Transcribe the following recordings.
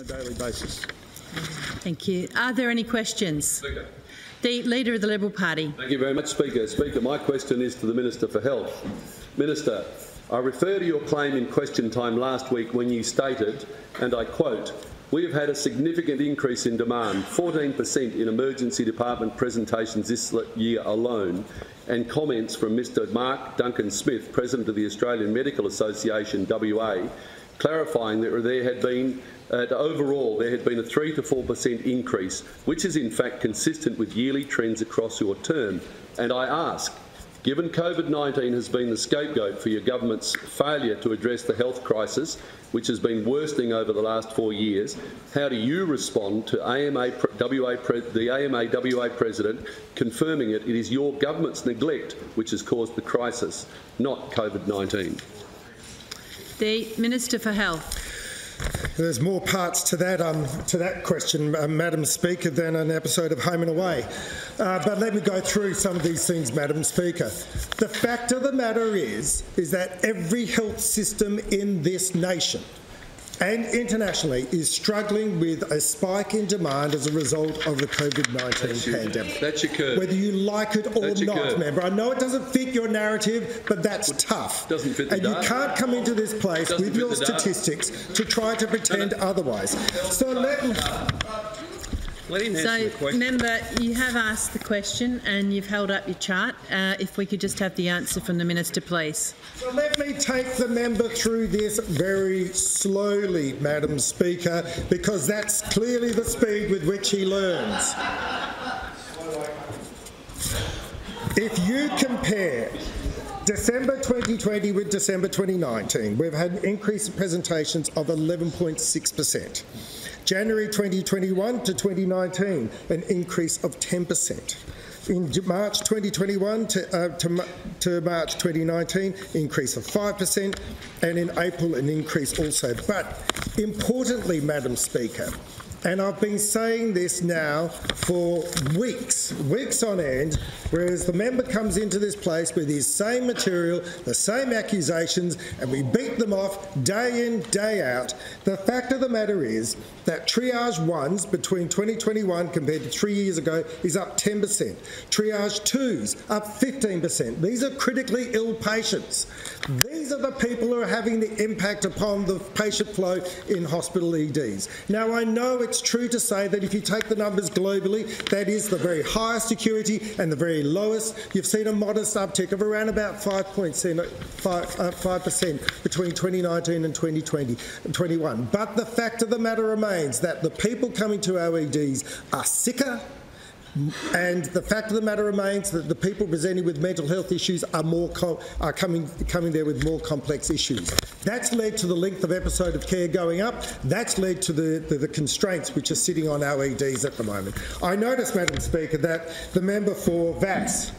a daily basis. Thank you. Are there any questions? Speaker. The Leader of the Liberal Party. Thank you very much, Speaker. Speaker, my question is to the Minister for Health. Minister, I refer to your claim in question time last week when you stated, and I quote, we have had a significant increase in demand, 14% in emergency department presentations this year alone, and comments from Mr Mark Duncan Smith, President of the Australian Medical Association, WA, clarifying that there had been uh, overall there had been a 3 to 4% increase, which is in fact consistent with yearly trends across your term. And I ask, given COVID-19 has been the scapegoat for your government's failure to address the health crisis, which has been worsening over the last four years, how do you respond to AMA, WA, the AMA WA President confirming it, it is your government's neglect which has caused the crisis, not COVID-19? The Minister for Health. There's more parts to that um, to that question, uh, Madam Speaker, than an episode of Home and Away. Uh, but let me go through some of these things, Madam Speaker. The fact of the matter is, is that every health system in this nation and internationally is struggling with a spike in demand as a result of the COVID-19 pandemic. That's your curve. Whether you like it or That's not, member. I know it doesn't fit your narrative, but that's tough. Doesn't fit the And data. you can't come into this place with your statistics to try to pretend otherwise. So let Let him answer So, the question. member, you have asked the question and you've held up your chart. Uh, if we could just have the answer from the Minister, please. So let me take the member through this very slowly, Madam Speaker, because that's clearly the speed with which he learns. If you compare December 2020 with December 2019, we've had an increase in presentations of 11.6%. January 2021 to 2019, an increase of 10%. In March 2021 to, uh, to, to March 2019, increase of 5%, and in April, an increase also. But importantly, Madam Speaker, and I've been saying this now for weeks, weeks on end, whereas the member comes into this place with his same material, the same accusations, and we beat them off day in, day out. The fact of the matter is that triage ones between 2021 compared to three years ago is up 10%. Triage twos up 15%. These are critically ill patients. These are the people who are having the impact upon the patient flow in hospital EDs. Now, I know it's true to say that if you take the numbers globally, that is the very highest security and the very lowest. You've seen a modest uptick of around about 5%, 5, uh, 5% between 2019 and 2020, 21. But the fact of the matter remains that the people coming to our EDs are sicker, and the fact of the matter remains that the people presenting with mental health issues are more are coming coming there with more complex issues. That's led to the length of episode of care going up. That's led to the, the, the constraints which are sitting on our EDs at the moment. I notice, Madam Speaker, that the member for Vasse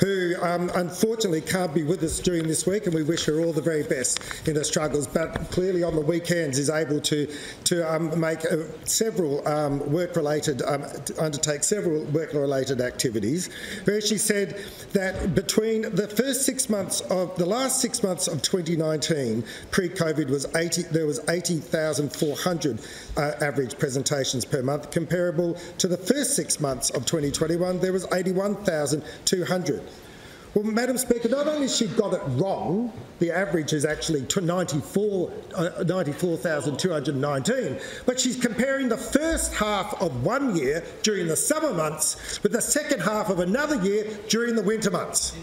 who um, unfortunately can't be with us during this week, and we wish her all the very best in her struggles. But clearly, on the weekends, is able to to um, make uh, several um, work-related, um, undertake several work-related activities. Where she said that between the first six months of the last six months of 2019, pre-COVID, was 80. There was 80,400 uh, average presentations per month, comparable to the first six months of 2021. There was 81,200. Well, Madam Speaker, not only has she got it wrong, the average is actually to 94, uh, 94,219, but she's comparing the first half of one year during the summer months with the second half of another year during the winter months.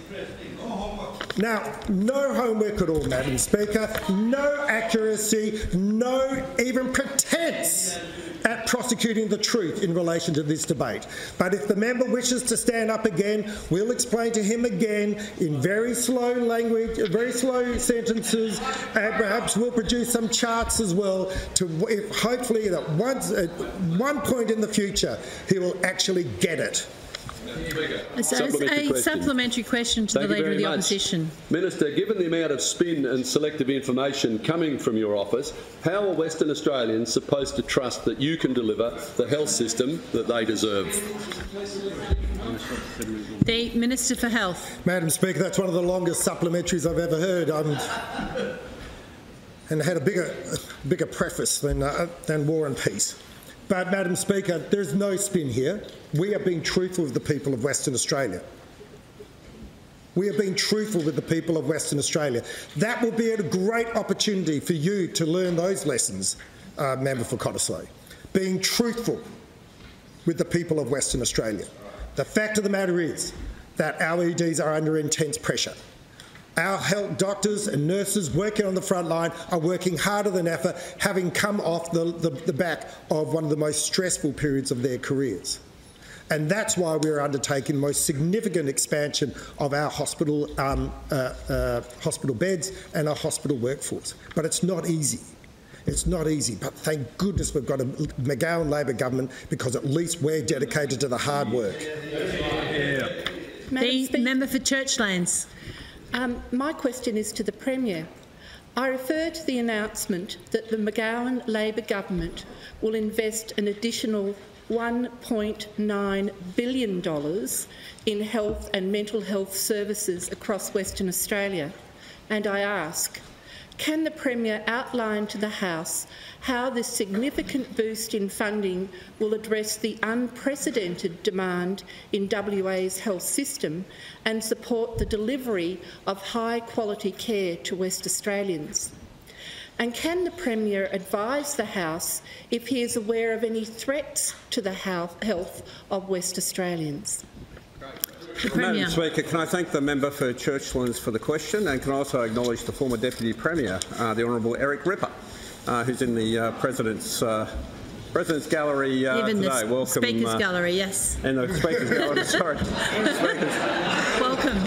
Now, no homework at all, Madam Speaker, no accuracy, no even pretense at prosecuting the truth in relation to this debate. But if the member wishes to stand up again, we'll explain to him again in very slow language, very slow sentences, and perhaps we'll produce some charts as well to if hopefully that once, at one point in the future he will actually get it. So Supplementary a supplementary question to Thank the Leader of the much. Opposition. Minister, given the amount of spin and selective information coming from your office, how are Western Australians supposed to trust that you can deliver the health system that they deserve? The Minister for Health. Madam Speaker, that's one of the longest supplementaries I've ever heard. Um, and had a bigger, bigger preface than, uh, than War and Peace. But, Madam Speaker, there's no spin here. We are being truthful with the people of Western Australia. We are being truthful with the people of Western Australia. That will be a great opportunity for you to learn those lessons, uh, Member for Cottesloe. Being truthful with the people of Western Australia. The fact of the matter is that our EDs are under intense pressure. Our health doctors and nurses working on the front line are working harder than ever, having come off the, the, the back of one of the most stressful periods of their careers. And that's why we're undertaking the most significant expansion of our hospital, um, uh, uh, hospital beds and our hospital workforce. But it's not easy. It's not easy, but thank goodness we've got a McGowan Labor government because at least we're dedicated to the hard work. The Speaker, member for Churchlands. Um, my question is to the Premier. I refer to the announcement that the McGowan Labor government will invest an additional $1.9 billion in health and mental health services across Western Australia. And I ask, can the Premier outline to the House how this significant boost in funding will address the unprecedented demand in WA's health system and support the delivery of high quality care to West Australians? And can the Premier advise the House if he is aware of any threats to the health of West Australians? The Madam Speaker, can I thank the member for Churchlands for the question and can I also acknowledge the former Deputy Premier, uh, the Honourable Eric Ripper, who's in the uh, President's, uh, President's Gallery uh, Even today. the Welcome. Speaker's uh, Gallery, yes. In the Speaker's Gallery, sorry. In the Speaker's, Welcome.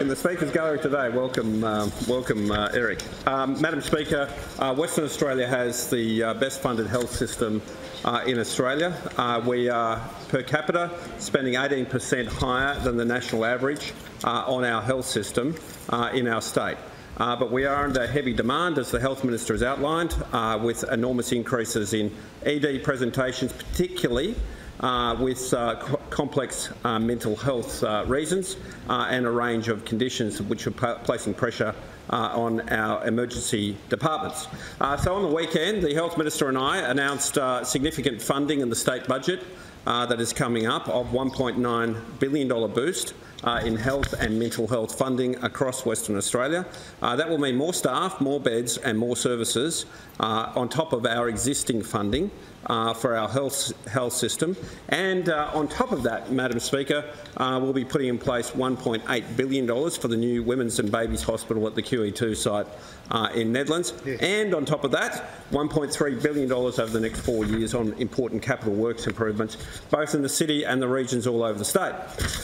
in the Speaker's Gallery today. Welcome, um, welcome, uh, Eric. Um, Madam Speaker, uh, Western Australia has the uh, best funded health system uh, in Australia. Uh, we are per capita spending 18% higher than the national average uh, on our health system uh, in our state. Uh, but we are under heavy demand, as the Health Minister has outlined, uh, with enormous increases in ED presentations, particularly uh, with uh, co- complex uh, mental health uh, reasons and a range of conditions which are placing pressure uh, on our emergency departments. Uh, so on the weekend, the Health Minister and I announced uh, significant funding in the state budget uh, that is coming up of $1.9 billion boost uh, in health and mental health funding across Western Australia. Uh, that will mean more staff, more beds and more services uh, on top of our existing funding uh, for our health, health system. And uh, on top of that, Madam Speaker, uh, we'll be putting in place $1.8 billion for the new Women's and Babies Hospital at the QE2 site uh, in Nedlands. And on top of that, $1.3 billion over the next four years on important capital works improvements, both in the city and the regions all over the state.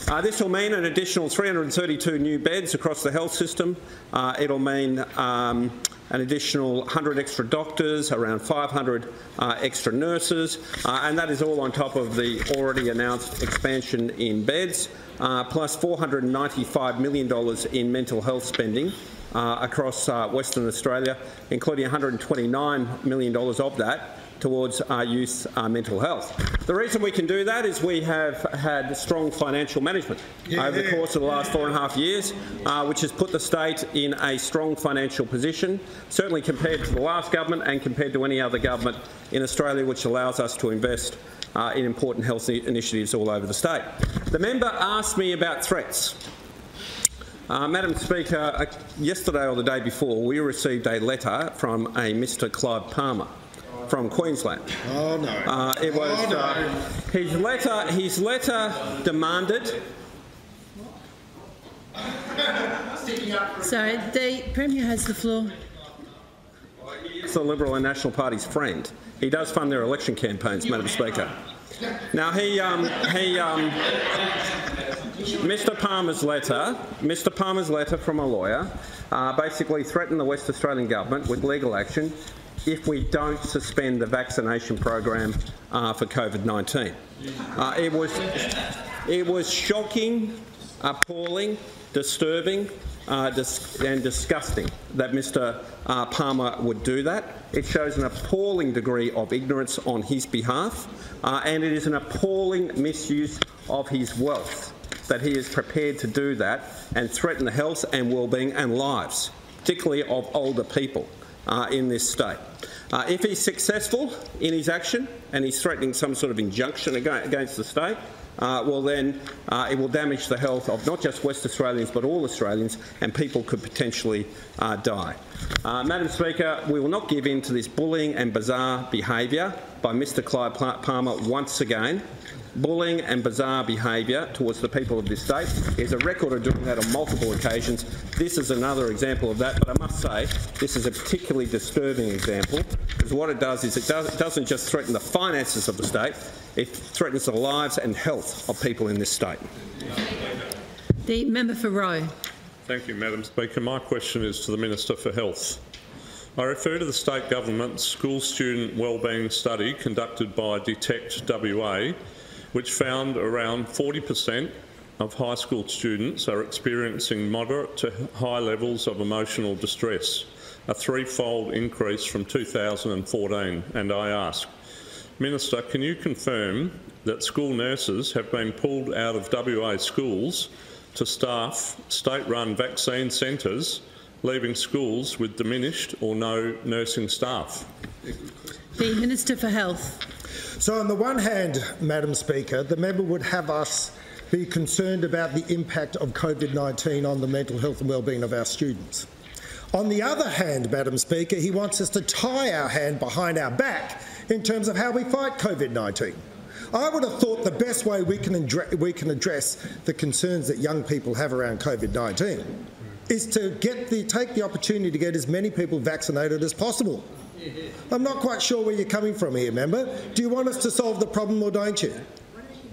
Uh, this will mean an additional 332 new beds across the health system. Uh, it'll mean um, an additional 100 extra doctors, around 500 uh, extra nurses, uh, and that is all on top of the already announced expansion in beds, uh, plus $495 million in mental health spending uh, across uh, Western Australia, including $129 million of that towards our youth uh, mental health. The reason we can do that is we have had strong financial management over the course of the last four and a half years, uh, which has put the state in a strong financial position, certainly compared to the last government and compared to any other government in Australia, which allows us to invest uh, in important health initiatives all over the state. The member asked me about threats. Uh, Madam Speaker, uh, yesterday or the day before, we received a letter from a Mr Clive Palmer from Queensland. Oh no. Uh, it was Oh, no. uh, his letter. His letter demanded. Sorry, the Premier has the floor. He's the Liberal and National Party's friend. He does fund their election campaigns, Madam Speaker. Now he um, he um, Mr Palmer's letter, Mr Palmer's letter from a lawyer, uh, basically threatened the West Australian government with legal action if we don't suspend the vaccination program uh, for COVID-19. Uh, it was it was shocking, appalling, disturbing, uh, dis- and disgusting that Mr uh, Palmer would do that. It shows an appalling degree of ignorance on his behalf, uh, and it is an appalling misuse of his wealth that he is prepared to do that and threaten the health and well-being and lives particularly of older people uh, in this state. Uh, if he's successful in his action and he's threatening some sort of injunction against the state, uh, well then uh, it will damage the health of not just West Australians but all Australians and people could potentially uh, die. Uh, Madam Speaker, we will not give in to this bullying and bizarre behaviour by Mr Clive Palmer once again bullying and bizarre behaviour towards the people of this state. There's a record of doing that on multiple occasions. This is another example of that, but I must say this is a particularly disturbing example because what it does is it, does, it doesn't just threaten the finances of the state, it threatens the lives and health of people in this state. The member for Roe. Thank you, Madam Speaker. My question is to the Minister for Health. I refer to the state government's school student wellbeing study conducted by Detect WA which found around 40% of high school students are experiencing moderate to high levels of emotional distress, a threefold increase from 2014. And I ask, Minister, can you confirm that school nurses have been pulled out of WA schools to staff state-run vaccine centres, leaving schools with diminished or no nursing staff? The Minister for Health. So, on the one hand, Madam Speaker, the member would have us be concerned about the impact of COVID 19 on the mental health and well-being of our students. On the other hand, Madam Speaker, he wants us to tie our hand behind our back in terms of how we fight COVID 19. I would have thought the best way we can, we can address the concerns that young people have around COVID 19 is to get the, take the opportunity to get as many people vaccinated as possible. I'm not quite sure where you're coming from here, member. Do you want us to solve the problem or don't you?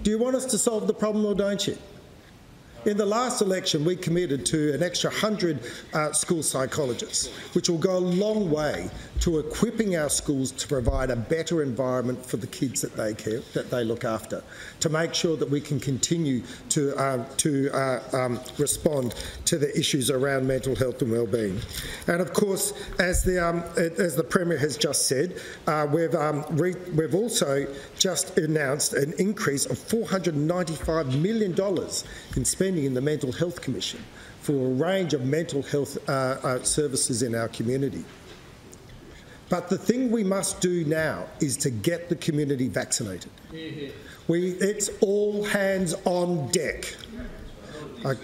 Do you want us to solve the problem or don't you? In the last election, we committed to an extra 100 uh, school psychologists, which will go a long way to equipping our schools to provide a better environment for the kids that they care, that they look after, to make sure that we can continue to uh, to uh, um, respond to the issues around mental health and well-being. And of course, as the um, as the premier has just said, uh, we've um, we've also just announced an increase of 495 million dollars in spending in the Mental Health Commission for a range of mental health uh, uh, services in our community. But the thing we must do now is to get the community vaccinated. We, it's all hands on deck. I,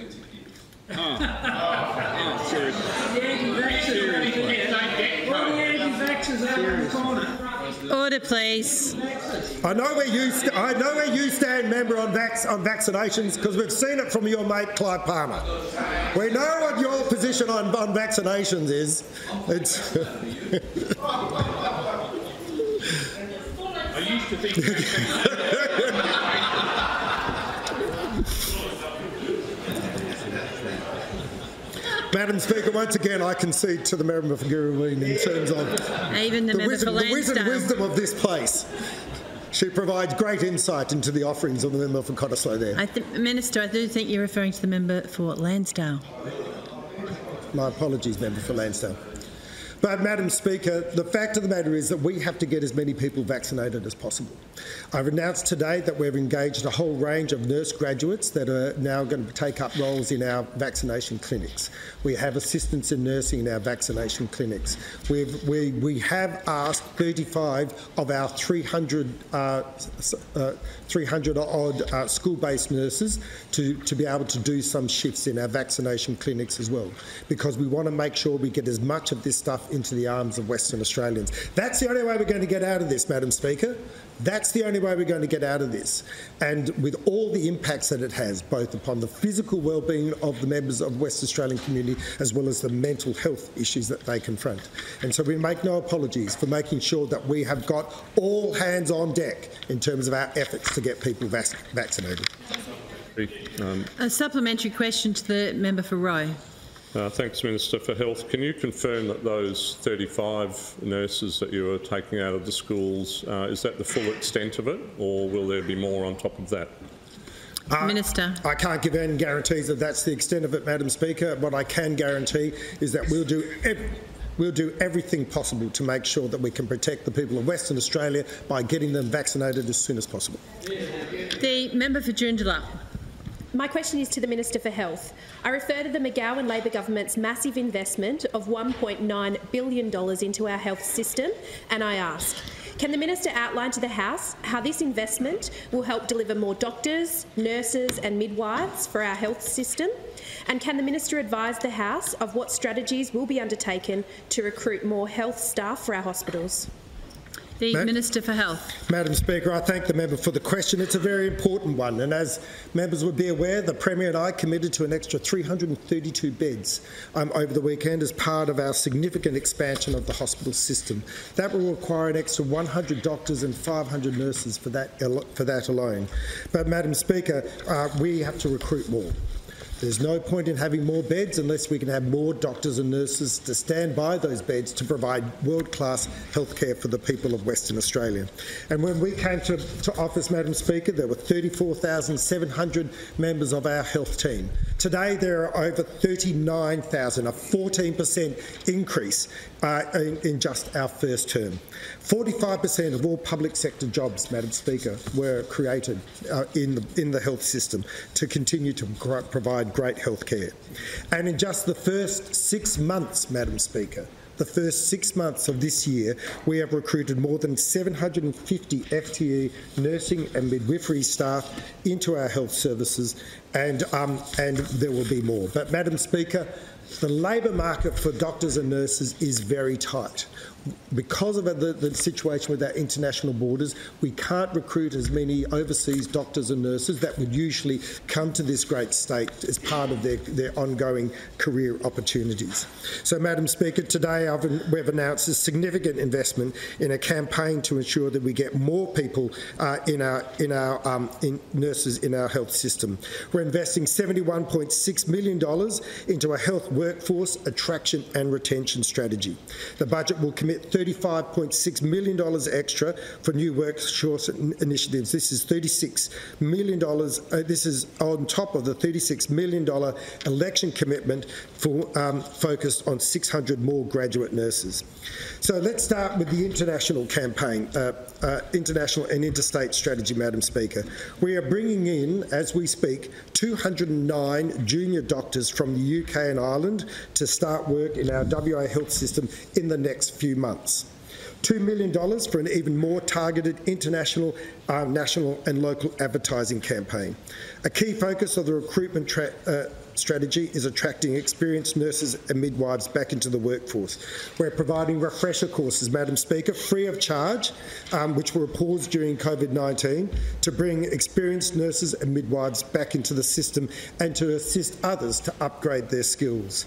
ah. Ah, Order, please. I know where you st- I know where you stand, member, on, vac- on vaccinations because we've seen it from your mate Clive Palmer. We know what your position on, on vaccinations is. It's I used to think. Madam Speaker, once again, I concede to the member for Girrawheen in terms of Even the, the, wisdom, the wisdom, wisdom of this place. She provides great insight into the offerings of the member for Cottesloe there. I th- Minister, I do think you're referring to the member for Landsdale. My apologies, member for Lansdowne. But, Madam Speaker, the fact of the matter is that we have to get as many people vaccinated as possible. I've announced today that we've engaged a whole range of nurse graduates that are now going to take up roles in our vaccination clinics. We have assistants in nursing in our vaccination clinics. We've, we, we have asked 35 of our 300, uh, uh, 300 odd uh, school-based nurses to, to be able to do some shifts in our vaccination clinics as well, because we want to make sure we get as much of this stuff into the arms of Western Australians. That's the only way we're going to get out of this, Madam Speaker. That's the only way we're going to get out of this. And with all the impacts that it has, both upon the physical well-being of the members of West Australian community as well as the mental health issues that they confront. And so we make no apologies for making sure that we have got all hands on deck in terms of our efforts to get people vac vaccinated. Um, A supplementary question to the member for Roe. uh, thanks, Minister for Health. Can you confirm that those 35 nurses that you are taking out of the schools, uh, is that the full extent of it, or will there be more on top of that? Uh, Minister. I can't give any guarantees that that's the extent of it, Madam Speaker. What I can guarantee is that we'll do ev- we'll do everything possible to make sure that we can protect the people of Western Australia by getting them vaccinated as soon as possible. The member for Joondalup. My question is to the Minister for Health. I refer to the McGowan Labor government's massive investment of $1.9 billion into our health system, and I ask, can the Minister outline to the House how this investment will help deliver more doctors, nurses and midwives for our health system? And can the Minister advise the House of what strategies will be undertaken to recruit more health staff for our hospitals? The Ma- Minister for Health. Madam Speaker, I thank the member for the question. It's a very important one, and as members would be aware, the Premier and I committed to an extra 332 beds um, over the weekend as part of our significant expansion of the hospital system. That will require an extra 100 doctors and 500 nurses for that, for that alone. But, Madam Speaker, uh, we have to recruit more. There's no point in having more beds unless we can have more doctors and nurses to stand by those beds to provide world-class healthcare for the people of Western Australia. And when we came to, to office, Madam Speaker, there were 34,700 members of our health team. Today there are over 39,000, a 14% increase uh, in, in just our first term. 45% of all public sector jobs, Madam Speaker, were created uh, in, the, in the health system to continue to gr- great health care. And in just the first six months, Madam Speaker, the first six months of this year, we have recruited more than 750 FTE nursing and midwifery staff into our health services, and, um, and there will be more. But, Madam Speaker, the labour market for doctors and nurses is very tight. Because of the, the situation with our international borders, we can't recruit as many overseas doctors and nurses that would usually come to this great state as part of their, their ongoing career opportunities. So, Madam Speaker, today I've, we've announced a significant investment in a campaign to ensure that we get more people uh, in our, in our um, in nurses in our health system. We're investing $71.6 million into a health workforce attraction and retention strategy. The budget will commit $35.6 million extra for new workforce initiatives. This is $36 million. Uh, this is on top of the $36 million election commitment for, um, focused on 600 more graduate nurses. So let's start with the international campaign, uh, uh, international and interstate strategy, Madam Speaker. We are bringing in, as we speak, 209 junior doctors from the UK and Ireland to start work in our WA health system in the next few months. $2 million for an even more targeted international, uh, national and local advertising campaign. A key focus of the recruitment uh, strategy is attracting experienced nurses and midwives back into the workforce. We're providing refresher courses, Madam Speaker, free of charge, um, which were paused during COVID-19, to bring experienced nurses and midwives back into the system and to assist others to upgrade their skills.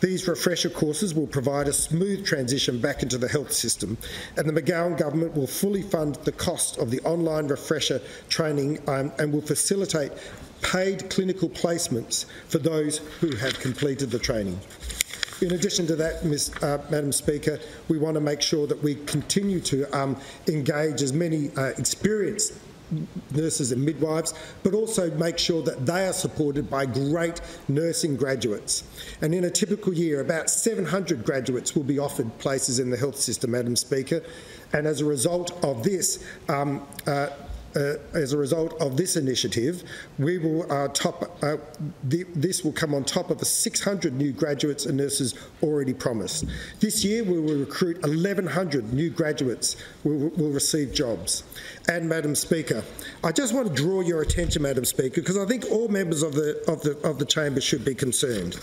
These refresher courses will provide a smooth transition back into the health system, and the McGowan government will fully fund the cost of the online refresher training um, and will facilitate paid clinical placements for those who have completed the training. In addition to that, Ms, uh, Madam Speaker, we want to make sure that we continue to um, engage as many uh, experienced nurses and midwives, but also make sure that they are supported by great nursing graduates. And in a typical year, about 700 graduates will be offered places in the health system, Madam Speaker. And as a result of this, um, uh, uh, as a result of this initiative, we will uh, top. Uh, the, this will come on top of the 600 new graduates and nurses already promised. This year, we will recruit 1,100 new graduates who will, will receive jobs. And Madam Speaker, I just want to draw your attention, Madam Speaker, because I think all members of the of the of the chamber should be concerned.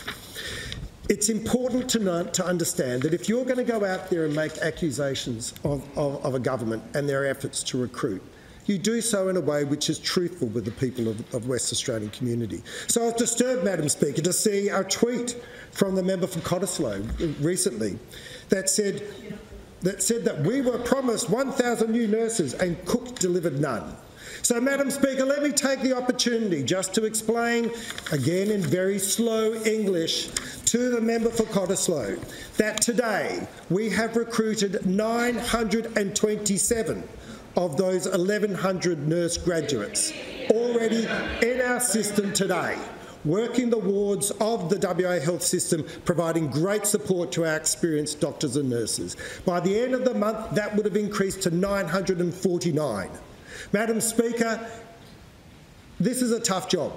It's important to, know, to understand that if you're going to go out there and make accusations of, of, of a government and their efforts to recruit, you do so in a way which is truthful with the people of, of West Australian community. So I was disturbed, Madam Speaker, to see a tweet from the member for Cottesloe recently that said that said that we were promised 1,000 new nurses and Cook delivered none. So, Madam Speaker, let me take the opportunity just to explain, again in very slow English, to the member for Cottesloe that today we have recruited 927 of those 1,100 nurse graduates already in our system today working the wards of the WA health system, providing great support to our experienced doctors and nurses. By the end of the month, that would have increased to 949. Madam Speaker, this is a tough job.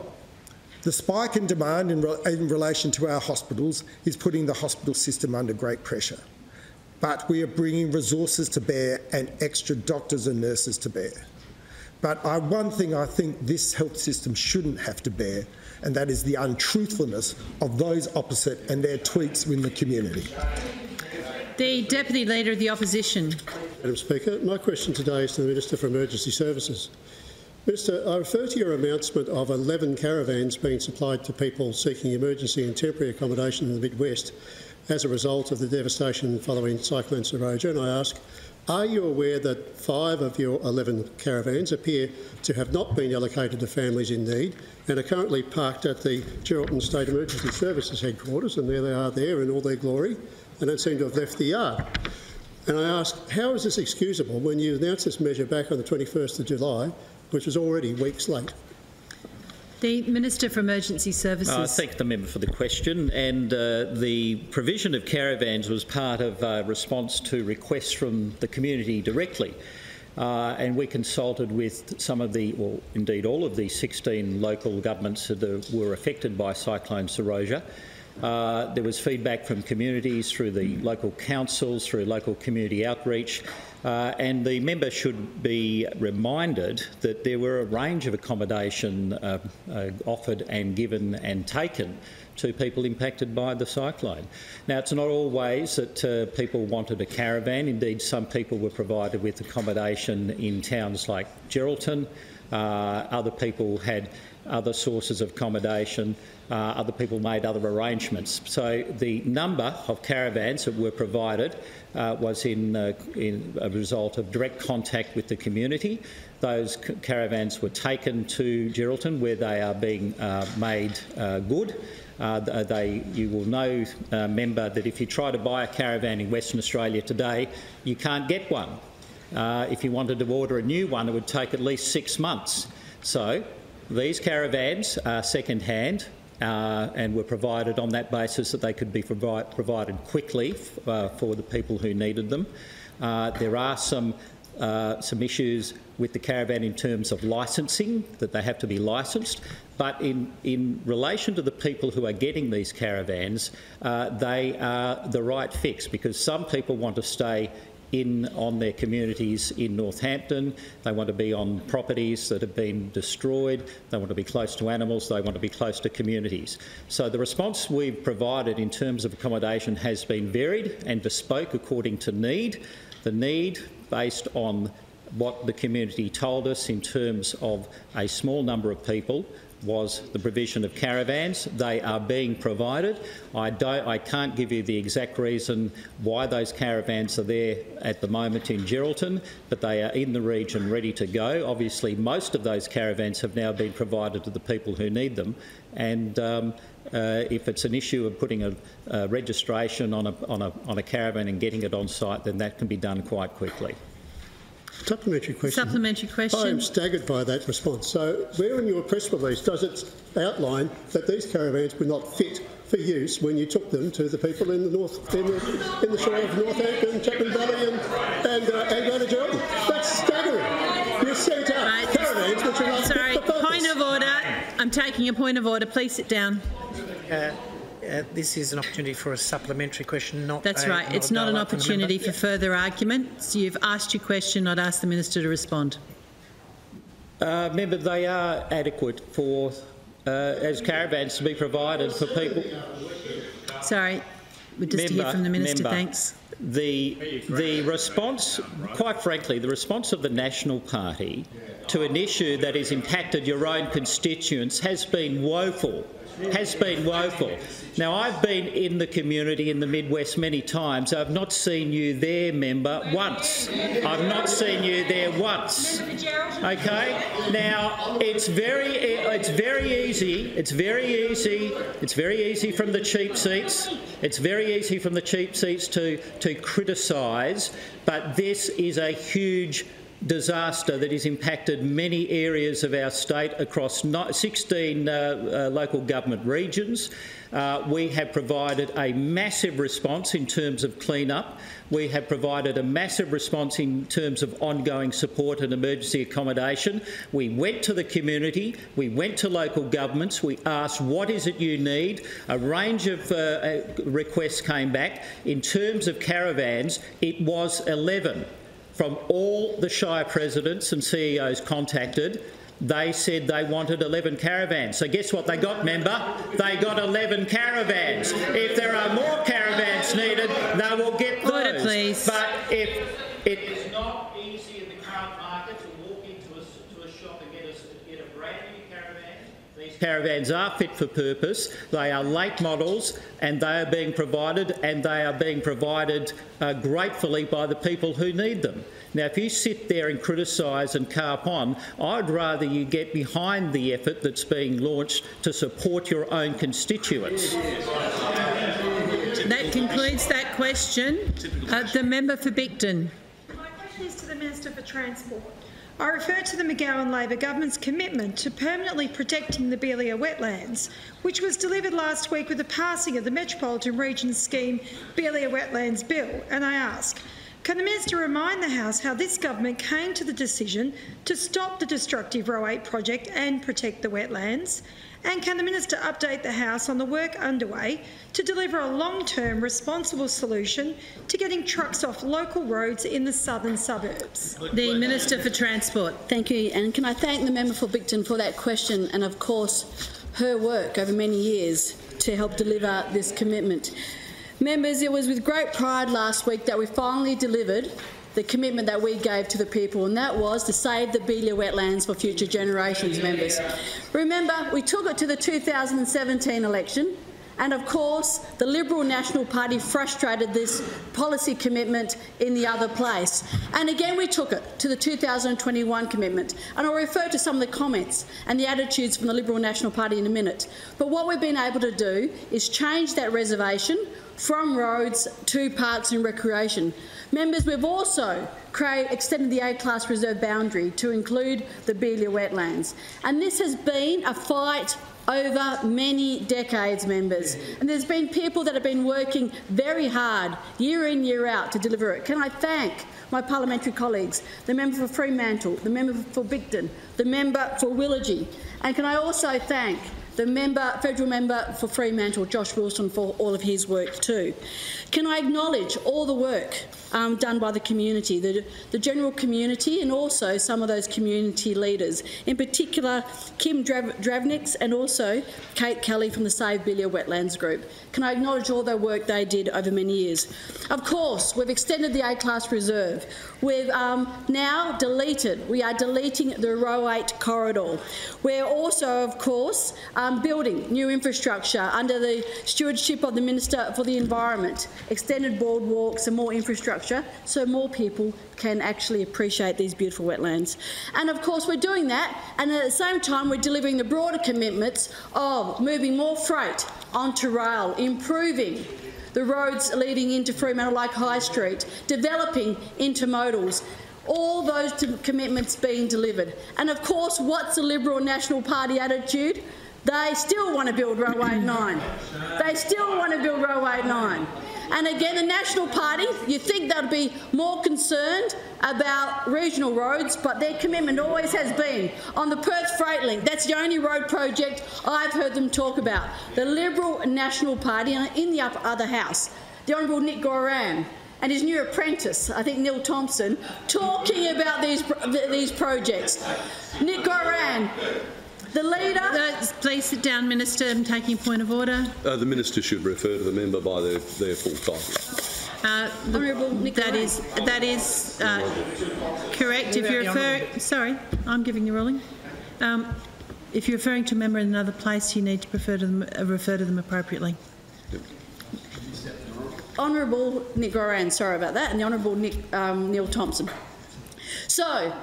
The spike in demand in, re- in relation to our hospitals is putting the hospital system under great pressure. But we are bringing resources to bear and extra doctors and nurses to bear. But I, one thing I think this health system shouldn't have to bear, and that is the untruthfulness of those opposite and their tweets in the community. The Deputy Leader of the Opposition. Madam Speaker, my question today is to the Minister for Emergency Services. Minister, I refer to your announcement of 11 caravans being supplied to people seeking emergency and temporary accommodation in the Midwest as a result of the devastation following Cyclone Seroja, and I ask, are you aware that five of your 11 caravans appear to have not been allocated to families in need and are currently parked at the Geraldton State Emergency Services headquarters, and there they are there in all their glory, and don't seem to have left the yard? And I ask, how is this excusable when you announced this measure back on the 21st of July, which was already weeks late? The Minister for Emergency Services. I thank the member for the question. And uh, the provision of caravans was part of a response to requests from the community directly. Uh, and we consulted with some of the, or indeed all of the 16 local governments that were affected by Cyclone Seroja. Uh, there was feedback from communities through the local councils, through local community outreach, uh, and the member should be reminded that there were a range of accommodation uh, uh, offered and given and taken to people impacted by the cyclone. Now, it's not always that uh, people wanted a caravan. Indeed, some people were provided with accommodation in towns like Geraldton. Uh, other people had other sources of accommodation. Uh, other people made other arrangements. So the number of caravans that were provided uh, was in, uh, in, a result of direct contact with the community. Those caravans were taken to Geraldton where they are being uh, made uh, good. Uh, they, you will know, member, that if you try to buy a caravan in Western Australia today, you can't get one. if you wanted to order a new one, it would take at least six months. So these caravans are second-hand uh, and were provided on that basis that they could be provi provided quickly uh, for the people who needed them. Uh, there are some uh, some issues with the caravan in terms of licensing, that they have to be licensed. But in, in relation to the people who are getting these caravans, uh, they are the right fix because some people want to stay in on their communities in Northampton. They want to be on properties that have been destroyed. They want to be close to animals. They want to be close to communities. So the response we've provided in terms of accommodation has been varied and bespoke according to need. The need based on what the community told us in terms of a small number of people was the provision of caravans. They are being provided. I, don't, I can't give you the exact reason why those caravans are there at the moment in Geraldton, but they are in the region ready to go. Obviously, most of those caravans have now been provided to the people who need them, and um, uh, if it's an issue of putting a, a registration on a, on, a, on a caravan and getting it on site, then that can be done quite quickly. Supplementary question. Supplementary question. I am staggered by that response. So, where in your press release does it outline that these caravans were not fit for use when you took them to the people in the north, in the, in the shore of Northampton, Chapman Valley, and and, uh, and Greater Geraldton? That's staggering. You sent out right. caravans which are not Sorry, fit for purpose. point of order. I'm taking a point of order. Please sit down. Uh, uh, this is an opportunity for a supplementary question, not That's a, right. Not it's not an opportunity for further argument. So you've asked your question, not asked the Minister to respond. Uh, member, they are adequate for uh, as caravans to be provided for people. Sorry, we just member, hear from the Minister. Member, Thanks. The the response, quite frankly, the response of the National Party to an issue that has impacted your own constituents has been woeful has been woeful. Now, I've been in the community in the Midwest many times. I've not seen you there, member, once. I've not seen you there once. Okay? Now, it's very, it's very easy. It's very easy. It's very easy from the cheap seats. It's very easy from the cheap seats to, to criticise, but this is a huge disaster that has impacted many areas of our state across 16 uh, uh, local government regions. Uh, we have provided a massive response in terms of clean-up. We have provided a massive response in terms of ongoing support and emergency accommodation. We went to the community, we went to local governments, we asked what is it you need. A range of uh, uh requests came back. In terms of caravans, it was 11 from all the Shire presidents and CEOs contacted they said they wanted 11 caravans. So guess what they got, member? They got 11 caravans. If there are more caravans needed, they will get those. Order, please. But if it is not easy in the current market to walk into a, to a shop and get a, get a brand new caravan, these caravans are fit for purpose. They are late models and they are being provided and they are being provided uh, gratefully by the people who need them. Now, if you sit there and criticise and carp on, I'd rather you get behind the effort that's being launched to support your own constituents. That concludes that question. Uh, the member for Bicton. My question is to the Minister for Transport. I refer to the McGowan Labor government's commitment to permanently protecting the Beeliar wetlands, which was delivered last week with the passing of the Metropolitan Region Scheme Beeliar Wetlands Bill, and I ask, can the Minister remind the House how this government came to the decision to stop the destructive Roe 8 project and protect the wetlands? And can the Minister update the House on the work underway to deliver a long-term responsible solution to getting trucks off local roads in the southern suburbs? The Minister for Transport. Thank you. And can I thank the member for Bicton for that question and, of course, her work over many years to help deliver this commitment. Members, it was with great pride last week that we finally delivered the commitment that we gave to the people, and that was to save the Beeliar wetlands for future generations, members. Remember, we took it to the 2017 election, and of course, the Liberal National Party frustrated this policy commitment in the other place. And again, we took it to the 2021 commitment. And I'll refer to some of the comments and the attitudes from the Liberal National Party in a minute. But what we've been able to do is change that reservation from roads to parks and recreation. Members, we've also create, extended the A-class reserve boundary to include the Beeliar wetlands. And this has been a fight over many decades, members. And there's been people that have been working very hard, year in, year out, to deliver it. Can I thank my parliamentary colleagues, the member for Fremantle, the member for Bicton, the member for Willagee, and can I also thank the member, federal member for Fremantle, Josh Wilson, for all of his work too. Can I acknowledge all the work um, done by the community, the, the general community and also some of those community leaders, in particular Kim Drav Dravnieks and also Kate Kelly from the Save Beeliar Wetlands Group. Can I acknowledge all the work they did over many years? Of course, we've extended the A-class reserve. We've um, now deleted, we are deleting the Roe 8 corridor. We're also, of course, um, building new infrastructure under the stewardship of the Minister for the Environment, extended boardwalks and more infrastructure so more people can actually appreciate these beautiful wetlands. And of course we're doing that and at the same time we're delivering the broader commitments of moving more freight onto rail, improving the roads leading into Fremantle like High Street, developing intermodals, all those commitments being delivered. And of course, what's the Liberal National Party attitude? They still want to build Roe 89. They still want to build Roe 89. And again, the National Party, you think they'd be more concerned about regional roads, but their commitment always has been on the Perth Freight Link. That's the only road project I've heard them talk about. The Liberal National Party in the other house, the Honourable Nick Goiran, and his new apprentice, I think Neil Thomson, talking about these, these projects. Nick Goiran, the leader. Uh, please sit down, Minister. I'm taking point of order. Uh, the minister should refer to the member by their, their full title. Uh, that is that is uh, correct. If you're referring, sorry, I'm giving the ruling. Um, if you're referring to a member in another place, you need to refer to them, uh, refer to them appropriately. Yep. Honourable Nick Goiran, sorry about that, and the Honourable Nick, um, Neil Thomson. So,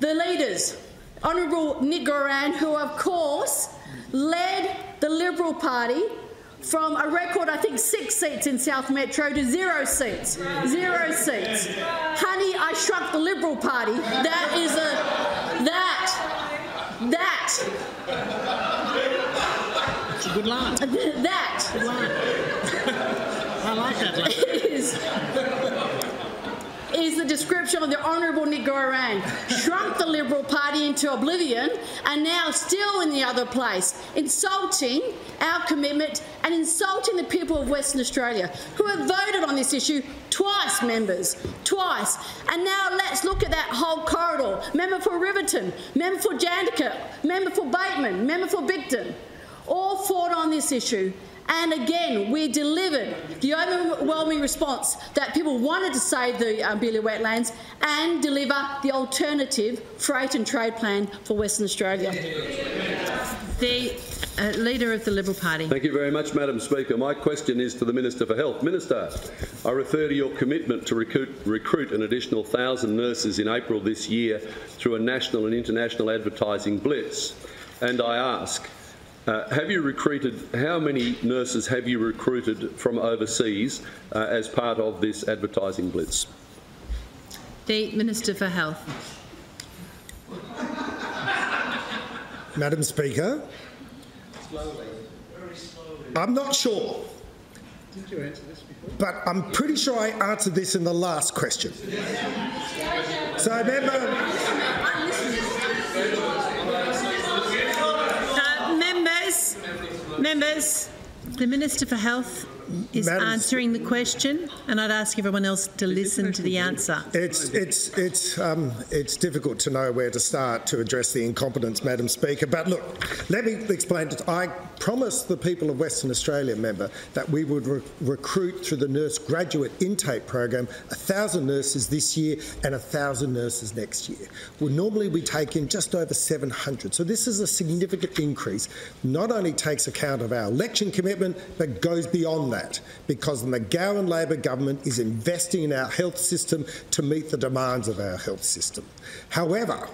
the leaders Honourable Nick Goiran, who of course led the Liberal Party from a record, I think, six seats in South Metro to zero seats. Zero seats. Honey, I shrunk the Liberal Party. That is a. That. That. It's a good line. That. Good line. I like that line. Is, the description of the Honourable Nick Goiran. Shrunk the Liberal Party into oblivion and now still in the other place, insulting our commitment and insulting the people of Western Australia who have voted on this issue twice, members, twice. And now let's look at that whole corridor. Member for Riverton, member for Jandakot, member for Bateman, member for Bicton, all fought on this issue and again, we delivered the overwhelming response that people wanted to save the um, Beeliar wetlands and deliver the alternative freight and trade plan for Western Australia. The uh, Leader of the Liberal Party. Thank you very much, Madam Speaker. My question is to the Minister for Health. Minister, I refer to your commitment to recruit, recruit an additional 1,000 nurses in April this year through a national and international advertising blitz. And I ask, uh, have you recruited, how many nurses have you recruited from overseas uh, as part of this advertising blitz? The Minister for Health. Madam Speaker, Slowly. Very slowly. I'm not sure, Did you answer this before? but I'm pretty sure I answered this in the last question. So, member, Uh, members, members, the Minister for Health is answering the question, and I'd ask everyone else to listen to the answer. It's it's it's um, it's difficult to know where to start to address the incompetence, Madam Speaker. But look, let me explain. It. I promised the people of Western Australia, member, that we would re- recruit through the nurse graduate intake program a thousand nurses this year and a thousand nurses next year. Well, normally we take in just over 700. So this is a significant increase. Not only takes account of our election commitment, but goes beyond that because the McGowan Labor government is investing in our health system to meet the demands of our health system. However,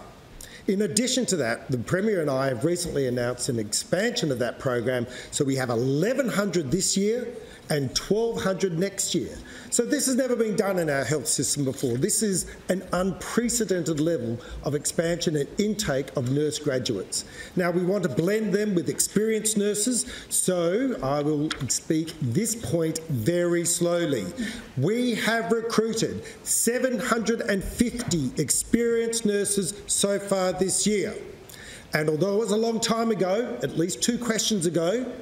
in addition to that, the Premier and I have recently announced an expansion of that program, so we have 1,100 this year and 1,200 next year. So this has never been done in our health system before. This is an unprecedented level of expansion and intake of nurse graduates. Now we want to blend them with experienced nurses, so I will speak this point very slowly. We have recruited 750 experienced nurses so far this year. And although it was a long time ago, at least two questions ago,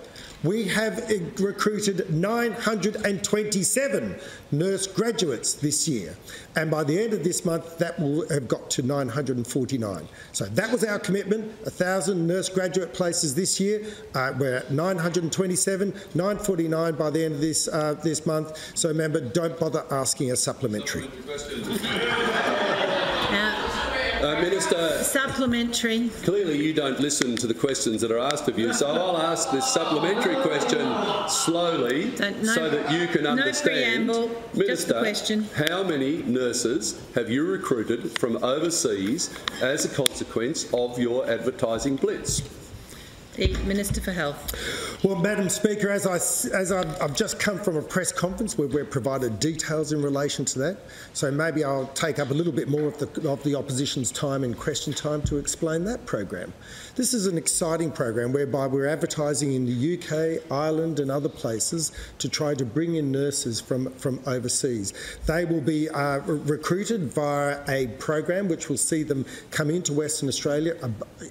we have recruited 927 nurse graduates this year. And by the end of this month, that will have got to 949. So that was our commitment 1,000 nurse graduate places this year. Uh, we're at 927, 949 by the end of this, uh, this month. So remember, don't bother asking a supplementary. Now, Uh, Minister, supplementary. clearly you don't listen to the questions that are asked of you, so I'll ask this supplementary question slowly no- so that you can understand. no preamble, Minister, question. how many nurses have you recruited from overseas as a consequence of your advertising blitz? The Minister for Health. Well, Madam Speaker, as, I, as I've, I've just come from a press conference where we've provided details in relation to that, so maybe I'll take up a little bit more of the, of the opposition's time in question time to explain that program. This is an exciting program whereby we're advertising in the UK, Ireland, and other places to try to bring in nurses from, from overseas. They will be uh, re- recruited via a program which will see them come into Western Australia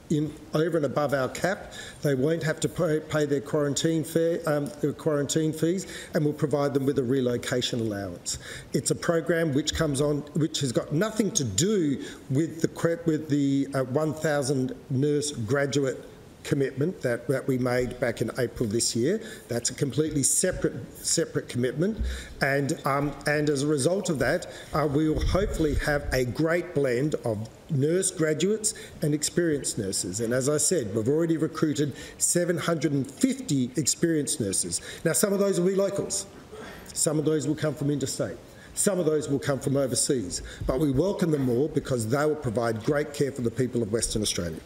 in, over and above our cap. They won't have to pay, pay their quarantine fare, um, quarantine fees, and we'll provide them with a relocation allowance. It's a program which comes on, which has got nothing to do with the with the uh, 1,000 nurse graduate commitment that, that we made back in April this year. That's a completely separate separate commitment, and um, and as a result of that, uh, we will hopefully have a great blend of nurse graduates and experienced nurses. And as I said, we've already recruited 750 experienced nurses. Now, some of those will be locals. Some of those will come from interstate. Some of those will come from overseas. But we welcome them all because they will provide great care for the people of Western Australia.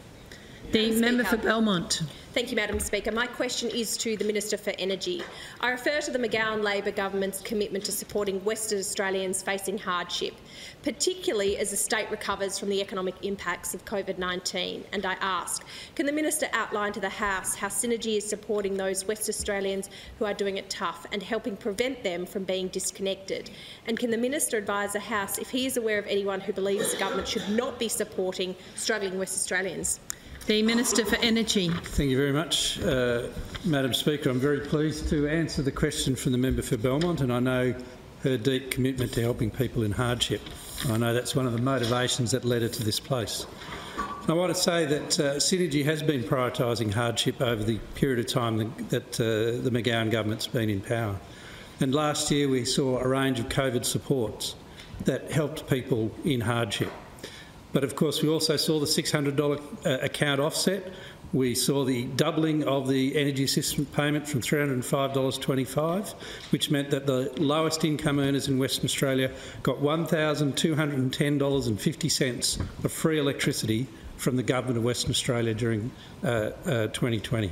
The member for Belmont. Thank you, Madam Speaker. My question is to the Minister for Energy. I refer to the McGowan Labor government's commitment to supporting Western Australians facing hardship, particularly as the state recovers from the economic impacts of COVID-19. And I ask, can the Minister outline to the House how Synergy is supporting those West Australians who are doing it tough and helping prevent them from being disconnected? And can the Minister advise the House if he is aware of anyone who believes the government should not be supporting struggling West Australians? The Minister for Energy. Thank you very much, uh, Madam Speaker. I'm very pleased to answer the question from the member for Belmont, and I know her deep commitment to helping people in hardship. I know that's one of the motivations that led her to this place. I want to say that uh, Synergy has been prioritising hardship over the period of time that, uh, the McGowan government's been in power. And last year we saw a range of COVID supports that helped people in hardship. But of course, we also saw the $600 uh, account offset. We saw the doubling of the energy assistance payment from $305.25, which meant that the lowest income earners in Western Australia got $1,210.50 of free electricity from the government of Western Australia during uh, uh, 2020.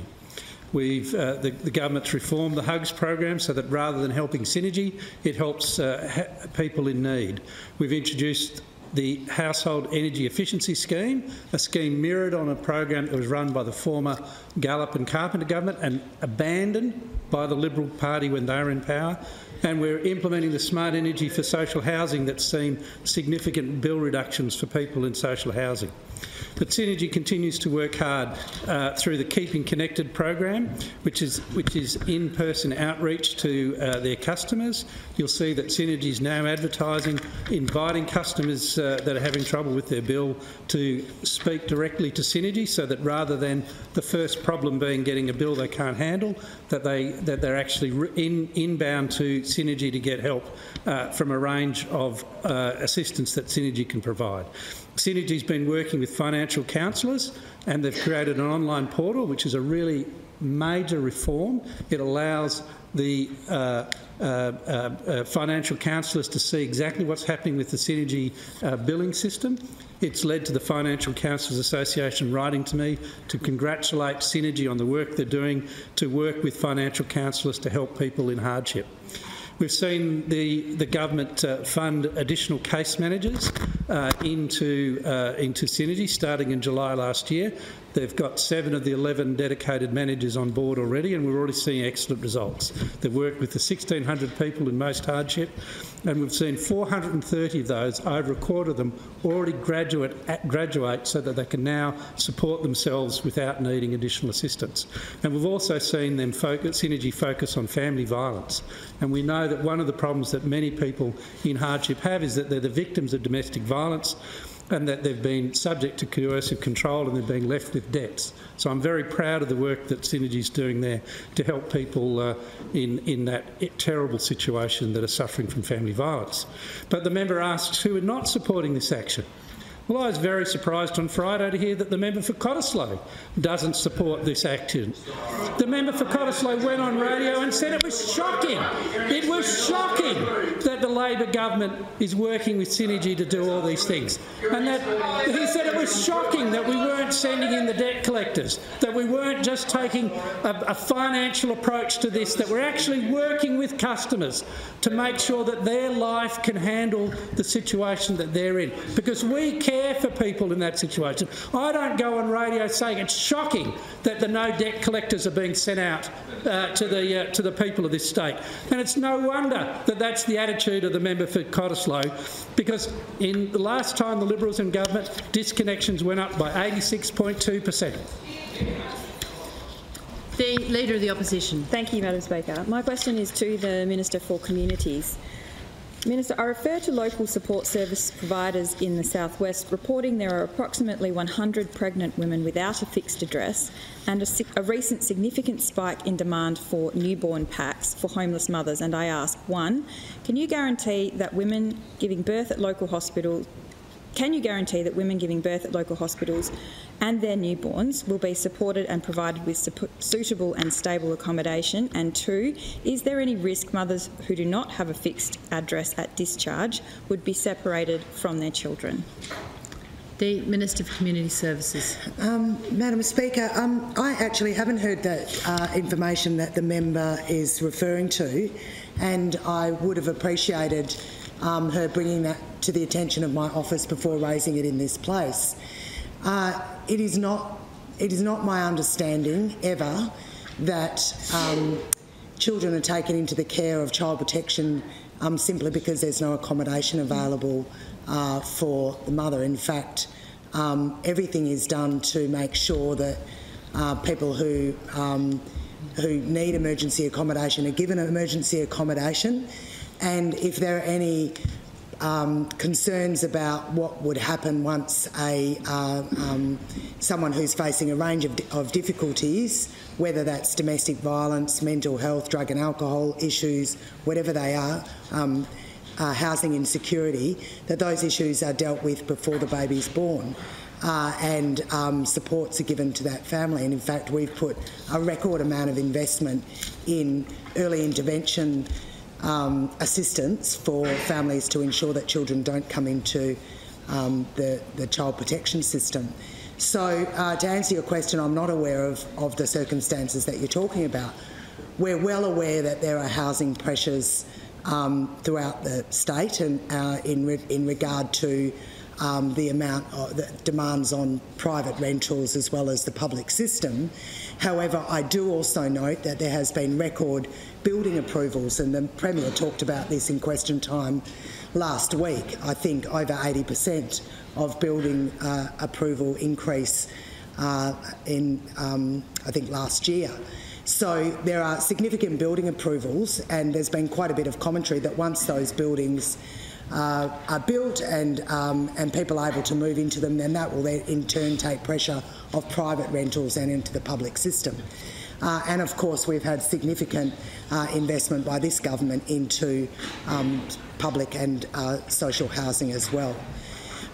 We've, uh, the, the, government's reformed the HUGS program so that rather than helping Synergy, it helps uh, people in need. We've introduced the Household Energy Efficiency Scheme, a scheme mirrored on a program that was run by the former Gallop and Carpenter government and abandoned by the Liberal Party when they were in power. And we're implementing the Smart Energy for Social Housing that's seen significant bill reductions for people in social housing. But Synergy continues to work hard uh, through the Keeping Connected program, which is which is in-person outreach to uh, their customers. You'll see that Synergy is now advertising, inviting customers uh, that are having trouble with their bill to speak directly to Synergy, so that rather than the first problem being getting a bill they can't handle, that they that they're actually in, inbound to Synergy to get help uh, from a range of uh, assistance that Synergy can provide. Synergy's been working with financial counsellors and they've created an online portal which is a really major reform. It allows the uh, uh, uh, financial counsellors to see exactly what's happening with the Synergy uh, billing system. It's led to the Financial Counsellors Association writing to me to congratulate Synergy on the work they're doing to work with financial counsellors to help people in hardship. We've seen the, the government uh, fund additional case managers uh, into, uh, into Synergy starting in July last year. They've got seven of the 11 dedicated managers on board already, and we're already seeing excellent results. They've worked with the 1,600 people in most hardship, and we've seen 430 of those, over a quarter of them, already graduate, graduate so that they can now support themselves without needing additional assistance. And we've also seen them focus, Synergy focus on family violence. And we know that one of the problems that many people in hardship have is that they're the victims of domestic violence and that they've been subject to coercive control and they're being left with debts. So I'm very proud of the work that Synergy is doing there to help people uh, in, in that terrible situation that are suffering from family violence. But the member asks who are not supporting this action. Well, I was very surprised on Friday to hear that the member for Cottesloe doesn't support this action. The member for Cottesloe went on radio and said it was shocking. It was shocking that the Labor government is working with Synergy to do all these things. And that he said it was shocking that we weren't sending in the debt collectors, that we weren't just taking a, a financial approach to this, that we're actually working with customers to make sure that their life can handle the situation that they're in. Because we care care for people in that situation. I don't go on radio saying it's shocking that the no debt collectors are being sent out uh, to, the, uh, to the people of this state. And it's no wonder that that's the attitude of the member for Cottesloe, because in the last time the Liberals in government, disconnections went up by 86.2 per cent. The Leader of the Opposition. Thank you, Madam Speaker. My question is to the Minister for Communities. Minister, I refer to local support service providers in the southwest reporting there are approximately 100 pregnant women without a fixed address and a, a, recent significant spike in demand for newborn packs for homeless mothers. And I ask, one, can you guarantee that women giving birth at local hospitals can you guarantee that women giving birth at local hospitals and their newborns will be supported and provided with suitable and stable accommodation? And two, is there any risk mothers who do not have a fixed address at discharge would be separated from their children? The Minister for Community Services. Um, Madam Speaker, um, I actually haven't heard that uh, information that the member is referring to, and I would have appreciated um, her bringing that to the attention of my office before raising it in this place. Uh, it is not. It is not my understanding ever that um, children are taken into the care of child protection um, simply because there's no accommodation available uh, for the mother. In fact, um, everything is done to make sure that uh, people who um, who need emergency accommodation are given emergency accommodation, and if there are any um, concerns about what would happen once a uh, um, someone who's facing a range of, of, difficulties, whether that's domestic violence, mental health, drug and alcohol issues, whatever they are, um, uh, housing insecurity, that those issues are dealt with before the baby's born. Uh, and um, supports are given to that family. And in fact, we've put a record amount of investment in early intervention um, assistance for families to ensure that children don't come into um, the, the child protection system. So, uh, to answer your question, I'm not aware of, of the circumstances that you're talking about. We're well aware that there are housing pressures um, throughout the state and uh, in, re in regard to um, the amount of the demands on private rentals as well as the public system. However, I do also note that there has been record building approvals, and the Premier talked about this in question time last week. I think over 80% of building uh, approval increase uh, in, um, I think, last year. So there are significant building approvals, and there's been quite a bit of commentary that once those buildings uh, are built and, um, and people are able to move into them, then that will in turn take pressure off private rentals and into the public system. Uh, and of course, we've had significant uh, investment by this government into um, public and uh, social housing as well.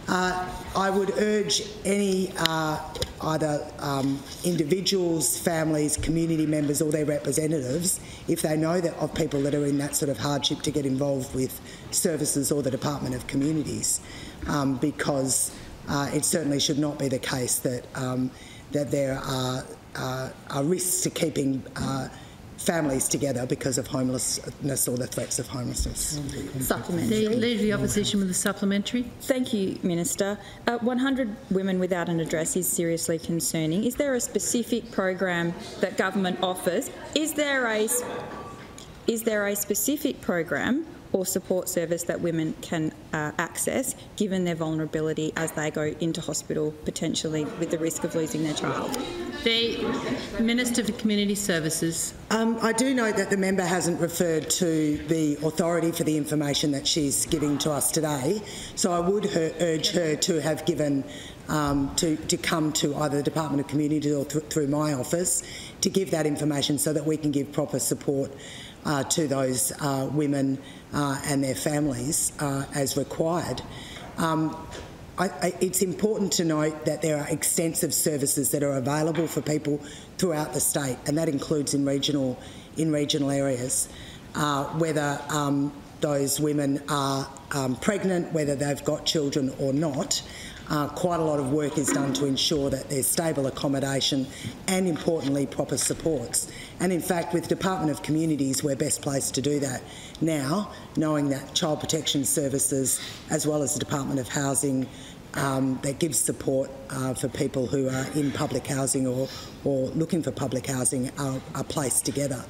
Uh, I would urge any uh, either um, individuals, families, community members, or their representatives, if they know that of people that are in that sort of hardship, to get involved with services or the Department of Communities, um, because uh, it certainly should not be the case that um, that there are, uh, are risks to keeping uh, families together because of homelessness or the threats of homelessness. Supplementary. The Leader of the Opposition with a supplementary. Thank you, Minister. Uh, 100 women without an address is seriously concerning. Is there a specific program that government offers? Is there a is there a specific program or support service that women can uh, access given their vulnerability as they go into hospital potentially with the risk of losing their child? The Minister for Community Services. Um, I do note that the member hasn't referred to the authority for the information that she's giving to us today, so I would her, urge her to have given um, to, to come to either the Department of Community or th through my office to give that information so that we can give proper support uh, to those uh, women uh, and their families uh, as required. Um, I, I, it's important to note that there are extensive services that are available for people throughout the state, and that includes in regional in regional areas. Uh, whether um, those women are um, pregnant, whether they've got children or not, uh, quite a lot of work is done to ensure that there's stable accommodation and, importantly, proper supports. And in fact, with Department of Communities, we're best placed to do that now, knowing that Child Protection Services, as well as the Department of Housing, um, that gives support uh, for people who are in public housing or, or looking for public housing are, are placed together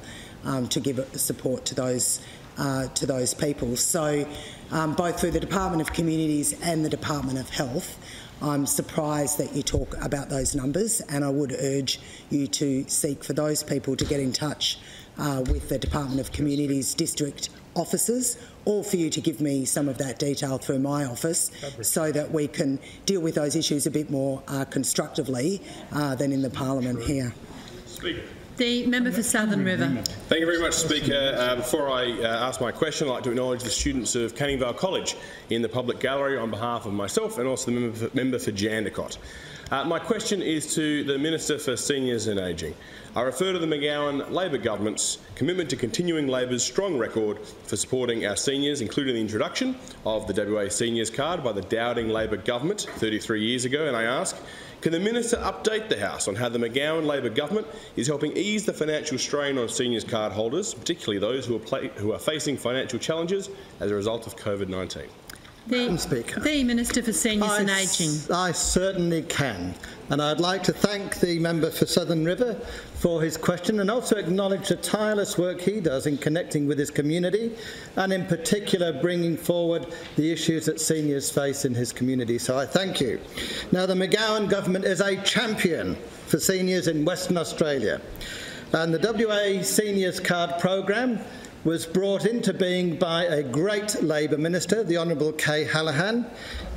um, to give support to those uh, to those people. So, um, both through the Department of Communities and the Department of Health, I'm surprised that you talk about those numbers, and I would urge you to seek for those people to get in touch uh, with the Department of Communities district offices or for you to give me some of that detail through my office so that we can deal with those issues a bit more uh, constructively uh, than in the parliament here. Speaker. The member for Southern River. Thank you very much, Speaker. Uh, before I uh, ask my question, I'd like to acknowledge the students of Canning Vale College in the public gallery on behalf of myself and also the member for, member for Jandakot. Uh, my question is to the Minister for Seniors and Ageing. I refer to the McGowan Labor government's commitment to continuing Labor's strong record for supporting our seniors, including the introduction of the WA Seniors Card by the Dowding Labor government 33 years ago, and I ask, can the Minister update the House on how the McGowan Labor government is helping ease the financial strain on seniors card holders, particularly those who are, who are facing financial challenges as a result of COVID-19? The, Speaker. the Minister for Seniors I and Ageing. I certainly can. And I'd like to thank the member for Southern River for his question and also acknowledge the tireless work he does in connecting with his community and in particular bringing forward the issues that seniors face in his community. So I thank you. Now the McGowan government is a champion for seniors in Western Australia. And the WA Seniors Card program was brought into being by a great Labor minister, the Honourable Kay Hallahan,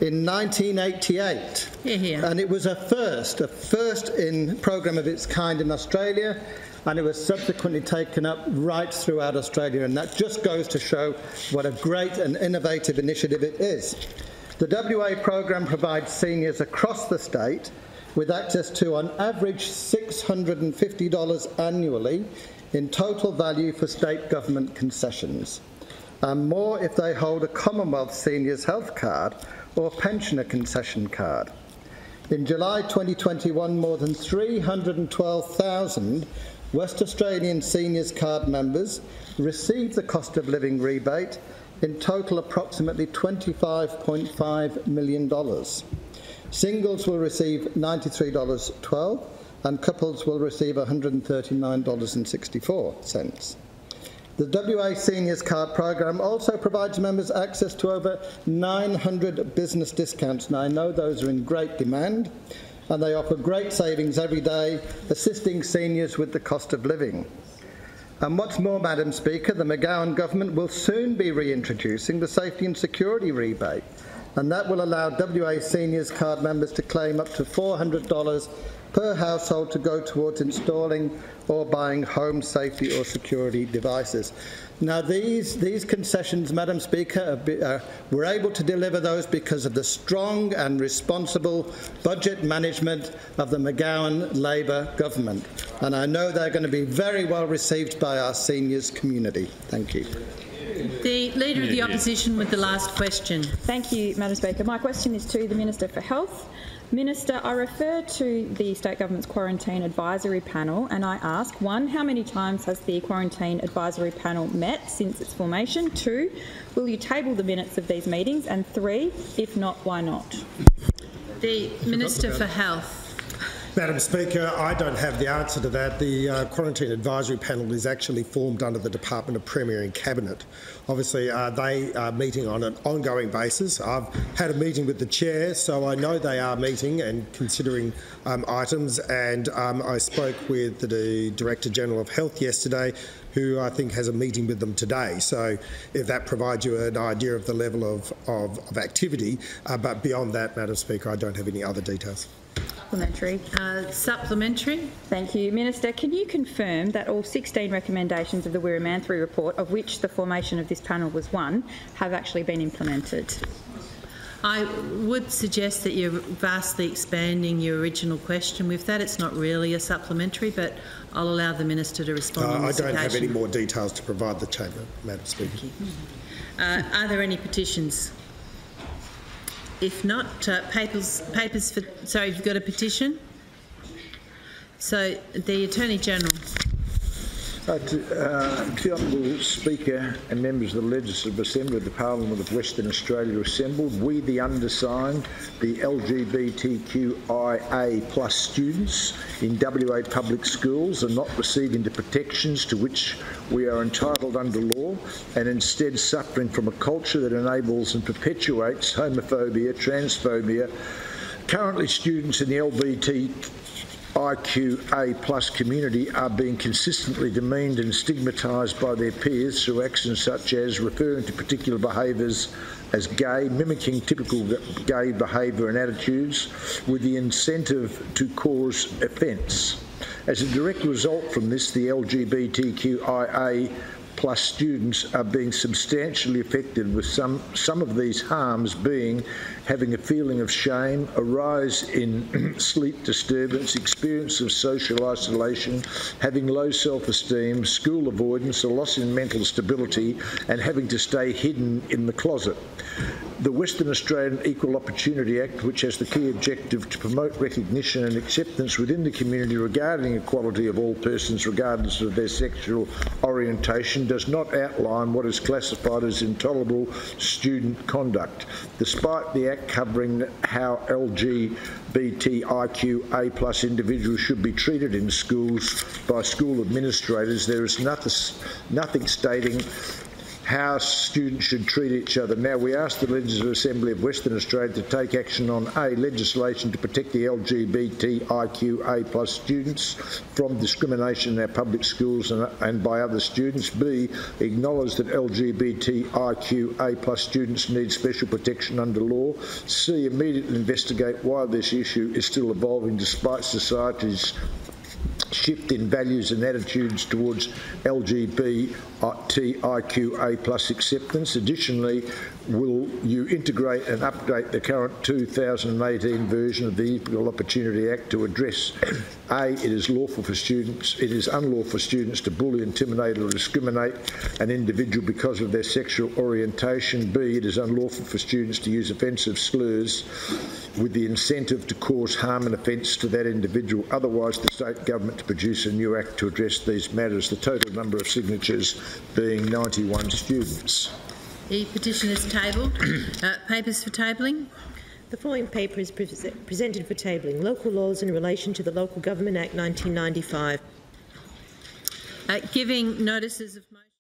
in 1988. Here, here. And it was a first, a first in program of its kind in Australia, and it was subsequently taken up right throughout Australia. And that just goes to show what a great and innovative initiative it is. The WA program provides seniors across the state with access to, on average, $650 annually in total value for state government concessions, and more if they hold a Commonwealth Seniors Health Card or Pensioner Concession Card. In July 2021, more than 312,000 West Australian Seniors Card members received the cost of living rebate, in total approximately $25.5 million. Singles will receive $93.12 and couples will receive $139.64. The WA Seniors Card program also provides members access to over 900 business discounts. Now, I know those are in great demand and they offer great savings every day, assisting seniors with the cost of living. And what's more, Madam Speaker, the McGowan government will soon be reintroducing the safety and security rebate, and that will allow WA Seniors Card members to claim up to $400 per household to go towards installing or buying home safety or security devices. Now, these, these concessions, Madam Speaker, uh, we're able to deliver those because of the strong and responsible budget management of the McGowan Labor government. And I know they're going to be very well received by our seniors community. Thank you. The Leader of the Opposition with the last question. Thank you, Madam Speaker. My question is to the Minister for Health. Minister, I refer to the State Government's Quarantine Advisory Panel and I ask, one, how many times has the Quarantine Advisory Panel met since its formation? Two, will you table the minutes of these meetings? And three, if not, why not? The Minister for Health. Madam Speaker, I don't have the answer to that. The uh, Quarantine Advisory Panel is actually formed under the Department of Premier and Cabinet. Obviously, uh, they are meeting on an ongoing basis. I've had a meeting with the Chair, so I know they are meeting and considering um, items, and um, I spoke with the Director General of Health yesterday, who I think has a meeting with them today. So if that provides you an idea of the level of, of, of activity, uh, but beyond that, Madam Speaker, I don't have any other details. Supplementary. Uh, supplementary. Thank you. Minister, can you confirm that all 16 recommendations of the Weeramanthri report, of which the formation of this panel was one, have actually been implemented? I would suggest that you're vastly expanding your original question with that. It's not really a supplementary, but I'll allow the Minister to respond. Uh, I don't occasion. have any more details to provide the Chamber, Madam Speaker. Uh, are there any petitions? If not, uh, papers, papers for, sorry, you've got a petition? So the Attorney General. Uh, to, uh, to the Honourable Speaker and members of the Legislative Assembly of the Parliament of Western Australia assembled, we the undersigned, the LGBTQIA plus students in WA public schools are not receiving the protections to which we are entitled under law and instead suffering from a culture that enables and perpetuates homophobia, transphobia. Currently students in the LBT IQA plus community are being consistently demeaned and stigmatised by their peers through actions such as referring to particular behaviours as gay, mimicking typical gay behaviour and attitudes with the incentive to cause offence. As a direct result from this, the LGBTQIA plus students are being substantially affected with some, some of these harms being having a feeling of shame, a rise in sleep disturbance, experience of social isolation, having low self-esteem, school avoidance, a loss in mental stability and having to stay hidden in the closet. The Western Australian Equal Opportunity Act, which has the key objective to promote recognition and acceptance within the community regarding equality of all persons regardless of their sexual orientation, does not outline what is classified as intolerable student conduct. Despite the Act covering how LGBTIQA plus individuals should be treated in schools by school administrators, there is nothing, nothing stating how students should treat each other. Now, we ask the Legislative Assembly of Western Australia to take action on A, legislation to protect the LGBTIQA plus students from discrimination in our public schools and, and by other students. B, acknowledge that LGBTIQA plus students need special protection under law. C, immediately investigate why this issue is still evolving despite society's shift in values and attitudes towards LGBTIQA plus acceptance. Additionally, will you integrate and update the current 2018 version of the Equal Opportunity Act to address A, it is lawful for students, it is unlawful for students to bully, intimidate or discriminate an individual because of their sexual orientation. B, it is unlawful for students to use offensive slurs with the incentive to cause harm and offence to that individual. Otherwise, the state government to produce a new act to address these matters. The total number of signatures being 91 students. The petition is tabled. Uh, papers for tabling. The following paper is pre presented for tabling. Local laws in relation to the Local Government Act 1995. Uh, giving notices of motion.